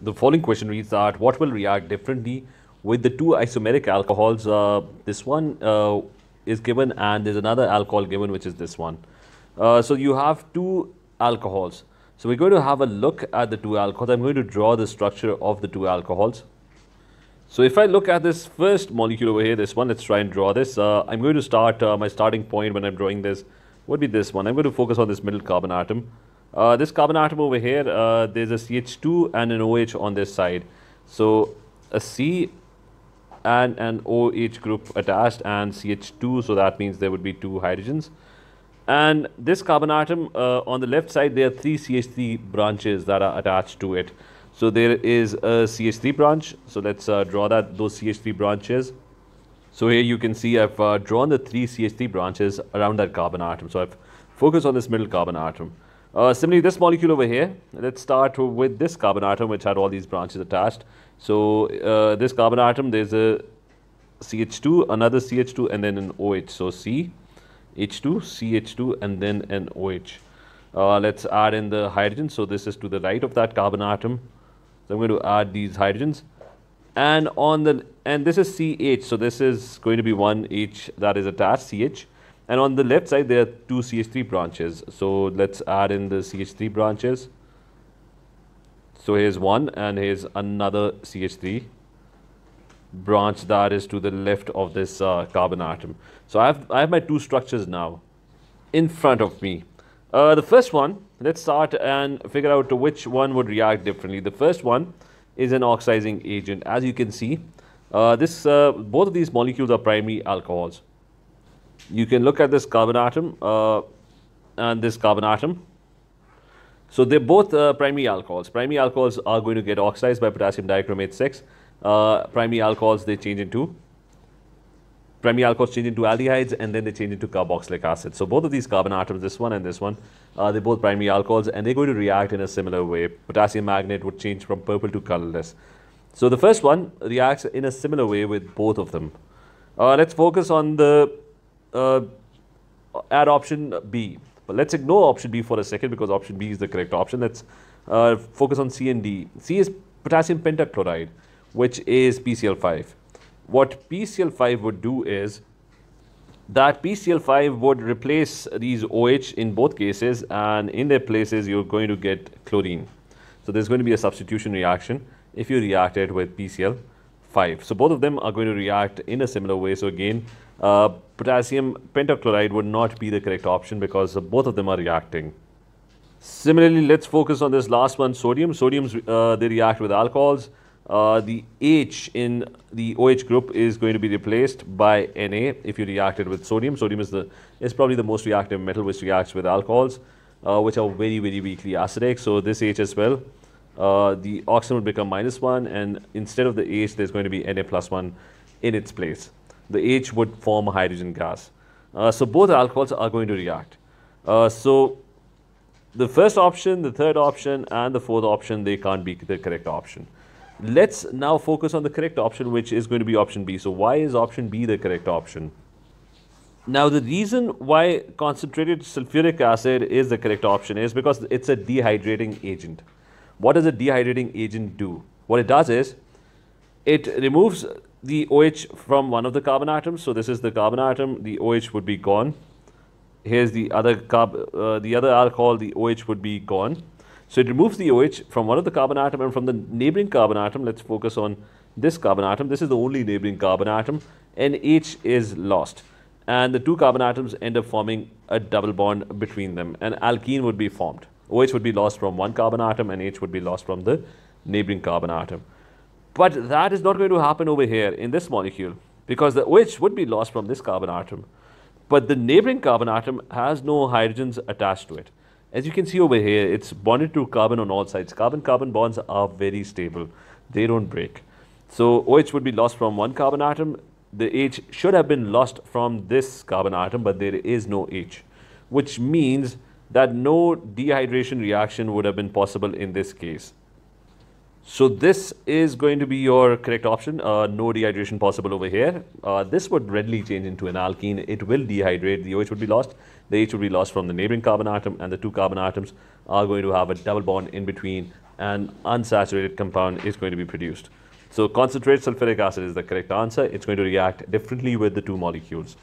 The following question reads that what will react differently with the two isomeric alcohols? Uh, this one uh, is given and there's another alcohol given which is this one. Uh, so you have two alcohols. So we're going to have a look at the two alcohols. I'm going to draw the structure of the two alcohols. So if I look at this first molecule over here, this one, let's try and draw this. Uh, I'm going to start, uh, my starting point when I'm drawing this would be this one. I'm going to focus on this middle carbon atom. Uh, this carbon atom over here, uh, there's a CH2 and an OH on this side. So a C and an OH group attached and CH2, so that means there would be two hydrogens. And this carbon atom uh, on the left side, there are three CH3 branches that are attached to it. So there is a CH3 branch. So let's uh, draw that those CH3 branches. So here you can see I've uh, drawn the three CH3 branches around that carbon atom. So I've focused on this middle carbon atom. Uh, similarly, this molecule over here, let's start with this carbon atom which had all these branches attached. So uh, this carbon atom, there's a CH2, another CH2 and then an OH. So C, H2, CH2 and then an OH. Uh, let's add in the hydrogen. So this is to the right of that carbon atom. So I'm going to add these hydrogens. And on the and this is CH. So this is going to be one H that is attached CH. And on the left side there are two CH3 branches. So let's add in the CH3 branches. So here's one and here's another CH3 branch that is to the left of this uh, carbon atom. So I have, I have my two structures now in front of me. Uh, the first one, let's start and figure out which one would react differently. The first one is an oxidizing agent. As you can see, uh, this uh, both of these molecules are primary alcohols. You can look at this carbon atom uh, and this carbon atom. So they're both uh, primary alcohols. Primary alcohols are going to get oxidized by potassium dichromate 6. Uh, primary alcohols, they change into primary alcohols change into aldehydes and then they change into carboxylic acid. So both of these carbon atoms, this one and this one, uh, they're both primary alcohols and they're going to react in a similar way. Potassium manganate would change from purple to colorless. So the first one reacts in a similar way with both of them. Uh, let's focus on the uh, add option B. But let's ignore option B for a second because option B is the correct option. Let's uh, focus on C and D. C is potassium pentachloride, which is PCl5 what PCl5 would do is that PCl5 would replace these OH in both cases and in their places you're going to get chlorine. So there's going to be a substitution reaction if you react it with PCl5. So both of them are going to react in a similar way. So again, uh, potassium pentachloride would not be the correct option because both of them are reacting. Similarly, let's focus on this last one, sodium. Sodiums, uh, they react with alcohols uh, the H in the OH group is going to be replaced by Na if you react it with sodium. Sodium is the is probably the most reactive metal which reacts with alcohols, uh, which are very very weakly acidic. So this H as well, uh, the oxygen will become minus one, and instead of the H, there's going to be Na plus one in its place. The H would form a hydrogen gas. Uh, so both alcohols are going to react. Uh, so the first option, the third option, and the fourth option, they can't be the correct option. Let's now focus on the correct option, which is going to be option B. So why is option B the correct option? Now, the reason why concentrated sulfuric acid is the correct option is because it's a dehydrating agent. What does a dehydrating agent do? What it does is, it removes the OH from one of the carbon atoms. So this is the carbon atom, the OH would be gone. Here's the other carb, uh, the other alcohol, the OH would be gone. So it removes the OH from one of the carbon atom and from the neighboring carbon atom, let's focus on this carbon atom. This is the only neighboring carbon atom and is lost. And the two carbon atoms end up forming a double bond between them. An alkene would be formed. OH would be lost from one carbon atom and H would be lost from the neighboring carbon atom. But that is not going to happen over here in this molecule because the OH would be lost from this carbon atom. But the neighboring carbon atom has no hydrogens attached to it. As you can see over here, it's bonded to carbon on all sides. Carbon-carbon bonds are very stable. They don't break. So OH would be lost from one carbon atom. The H should have been lost from this carbon atom, but there is no H, which means that no dehydration reaction would have been possible in this case. So this is going to be your correct option. Uh, no dehydration possible over here. Uh, this would readily change into an alkene. It will dehydrate. The OH would be lost. The H would be lost from the neighboring carbon atom and the two carbon atoms are going to have a double bond in between an unsaturated compound is going to be produced. So concentrated sulfuric acid is the correct answer. It's going to react differently with the two molecules.